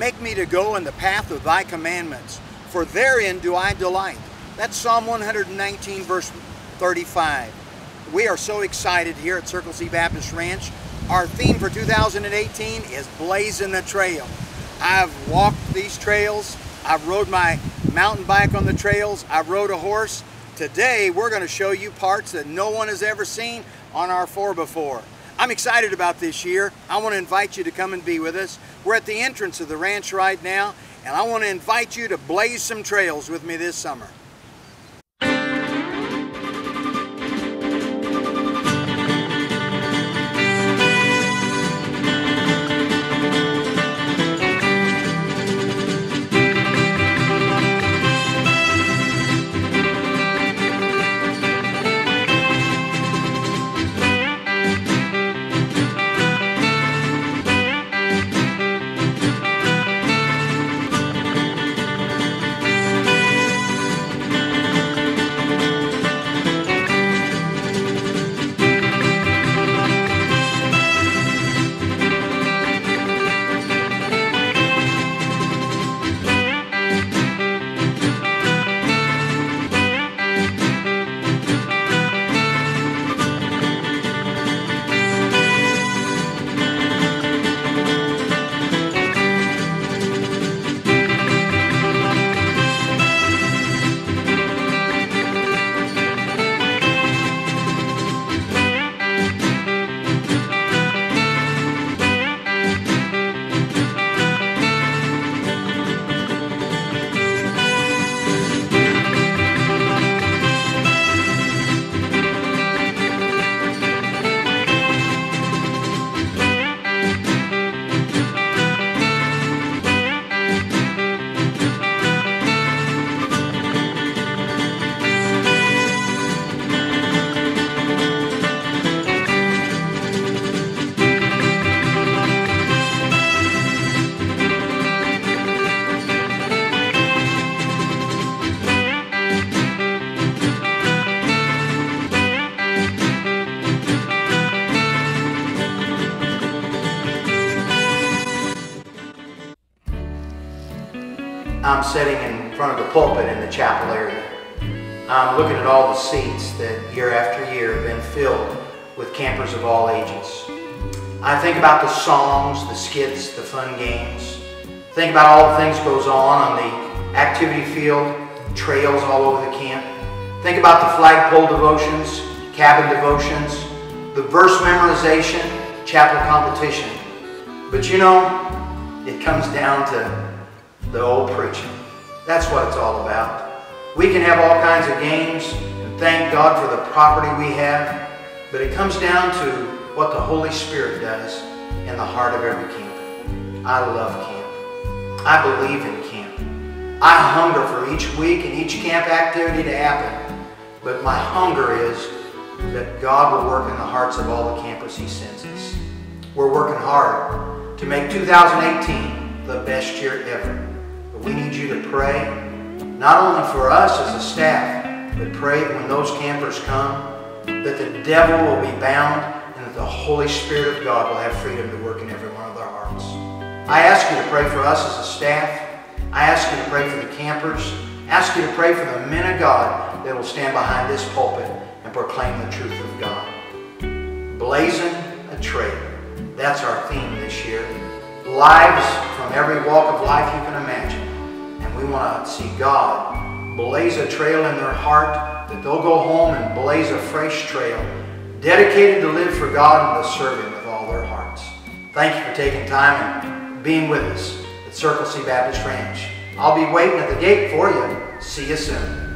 Make me to go in the path of thy commandments, for therein do I delight. That's Psalm 119, verse 35. We are so excited here at Circle C Baptist Ranch. Our theme for 2018 is Blazing the Trail. I've walked these trails, I've rode my mountain bike on the trails, I've rode a horse. Today we're going to show you parts that no one has ever seen on our 4x4. I'm excited about this year. I want to invite you to come and be with us. We're at the entrance of the ranch right now, and I want to invite you to blaze some trails with me this summer. I'm sitting in front of the pulpit in the chapel area. I'm looking at all the seats that year after year have been filled with campers of all ages. I think about the songs, the skits, the fun games. Think about all the things that goes on on the activity field, trails all over the camp. Think about the flagpole devotions, cabin devotions, the verse memorization, chapel competition. But you know, it comes down to the old preaching. That's what it's all about. We can have all kinds of games and thank God for the property we have, but it comes down to what the Holy Spirit does in the heart of every camp. I love camp. I believe in camp. I hunger for each week and each camp activity to happen, but my hunger is that God will work in the hearts of all the campers He sends us. We're working hard to make 2018 the best year ever. We need you to pray, not only for us as a staff, but pray when those campers come, that the devil will be bound and that the Holy Spirit of God will have freedom to work in every one of their hearts. I ask you to pray for us as a staff. I ask you to pray for the campers. I ask you to pray for the men of God that will stand behind this pulpit and proclaim the truth of God. Blazing a trail. That's our theme this year. Lives from every walk of life you can imagine want to see God blaze a trail in their heart, that they'll go home and blaze a fresh trail, dedicated to live for God and to serve Him with all their hearts. Thank you for taking time and being with us at Circle C Baptist Ranch. I'll be waiting at the gate for you. See you soon.